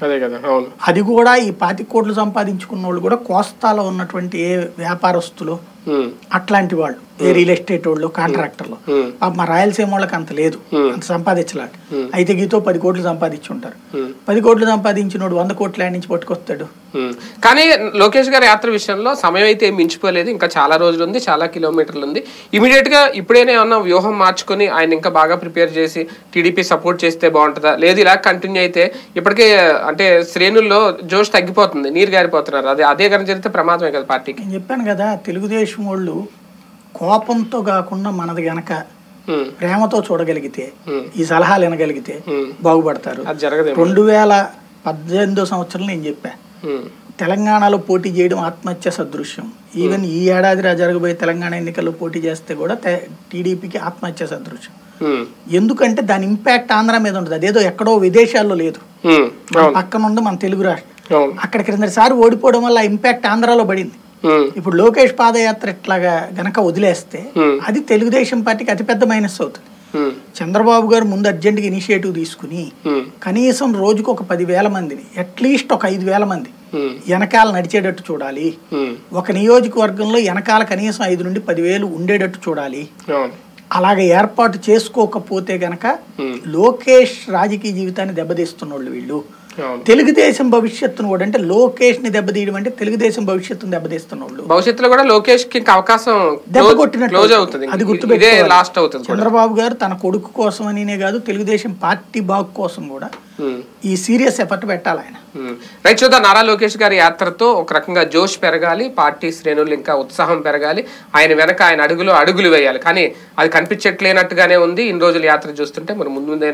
అదే కదా అవును. అది కూడా ఈ పాతి కోట్లు సంపాదించుకున్న వాళ్ళు కూడా కోస్తాలో ఉన్నటువంటి ఏ వ్యాపారస్తులు అట్లాంటి వాళ్ళు ఏ రియల్ ఎస్టేట్ వాళ్ళు కాంట్రాక్టర్లు. మా రాయలసీమ వాళ్ళకి అంత లేదు. అంత సంపాదించలేట Hmm. అయితే గీతో పది కోట్లు సంపాదించి ఉంటారు. ఉమ్, పది కోట్లు సంపాదించినోడు వంద కోట్ల నుంచి పట్టుకొస్తాడు. కానీ లోకేష్ గారి యాత్ర విషయంలో సమయం అయితే మించిపోలేదు. ఇంకా చాలా రోజులు ఉంది చాలా కిలోమీటర్లు ఉంది ఇమీడియట్గా ఇప్పుడైనా ఏమన్నా వ్యూహం మార్చుకొని ఆయన ఇంకా బాగా ప్రిపేర్ చేసి టీడీపీ సపోర్ట్ చేస్తే బాగుంటుందా? లేదు ఇలా కంటిన్యూ అయితే ఇప్పటికే అంటే శ్రేణుల్లో జోష్ తగ్గిపోతుంది నీరు గారిపోతున్నారు. అదే అదే కనుక జరిగితే ప్రమాదమే కదా పార్టీకి. నేను చెప్పాను కదా తెలుగుదేశం వాళ్ళు కోపంతో కాకుండా మనది గనక ప్రేమతో చూడగలిగితే ఈ సలహాలు వినగలిగితే. బాగుపడతారు. రెండు వేల పద్దెనిమిదో సంవత్సరం నేను చెప్పా ఉమ్, తెలంగాణలో పోటీ చేయడం ఆత్మహత్య సదృశ్యం. ఈవెన్ ఈ ఏడాది జరగబోయే తెలంగాణ ఎన్నికల్లో పోటీ చేస్తే కూడా టీడీపీకి ఆత్మహత్య సదృశ్యం. ఉమ్, ఎందుకంటే దాని ఇంపాక్ట్ ఆంధ్ర మీద ఉంటుంది అదేదో ఎక్కడో విదేశాల్లో లేదు. అవును. పక్కన ఉంది మన తెలుగు రాష్ట్రం. అక్కడ క్రిందసారి ఓడిపోవడం వల్ల ఇంపాక్ట్ ఆంధ్రాలో పడింది. ఉమ్, ఇప్పుడు లోకేష్ పాదయాత్ర ఇట్లాగా గనక వదిలేస్తే అది తెలుగుదేశం పార్టీకి అతిపెద్ద మైనస్ అవుతుంది. చంద్రబాబు గారు ముందు అర్జెంటుగా ఇనిషియేటివ్ తీసుకుని కనీసం రోజుకు ఒక పదివేల మందిని అట్లీస్ట్ ఒక ఐదు వేల మంది వెనకాల నడిచేటట్టు చూడాలి. ఉమ్, ఒక నియోజకవర్గంలో వెనకాల కనీసం ఐదు నుండి పదివేలు ఉండేటట్టు చూడాలి. అలాగ ఏర్పాటు చేసుకోకపోతే గనక ఉమ్, లోకేష్ రాజకీయ జీవితాన్ని దెబ్బతీస్తున్నోళ్ళు వీళ్ళు. తెలుగుదేశం భవిష్యత్తును కూడా అంటే లోకేష్ని దెబ్బతీయడం అంటే తెలుగుదేశం భవిష్యత్తును దెబ్బతీస్తున్నోళ్ళు. భవిష్యత్తులో కూడా లోకేష్కి అవకాశం దెబ్బ క్లోజ్ అవుతుంది. అది ఇదే గుర్తుపెట్టుకోవాలి. లాస్ట్ అవుతుంది చంద్రబాబు గారు తన కొడుకు కోసం అనినే కాదు తెలుగుదేశం పార్టీ బాగు కోసం కూడా ఈ సీరియస్ ఎఫర్ట్ పెట్టాలి ఆయన. రైట్ చూద్దాం. నారా లోకేష్ గారి యాత్రతో ఒక రకంగా జోష్ పెరగాలి పార్టీ శ్రేణులు ఇంకా ఉత్సాహం పెరగాలి. ఆయన వెనక ఆయన అడుగులు అడుగులు వేయాలి. కానీ అది కనిపించట్లేనట్టుగానే ఉంది. ఇన్ని రోజులు యాత్ర చూస్తుంటే మరి ముందే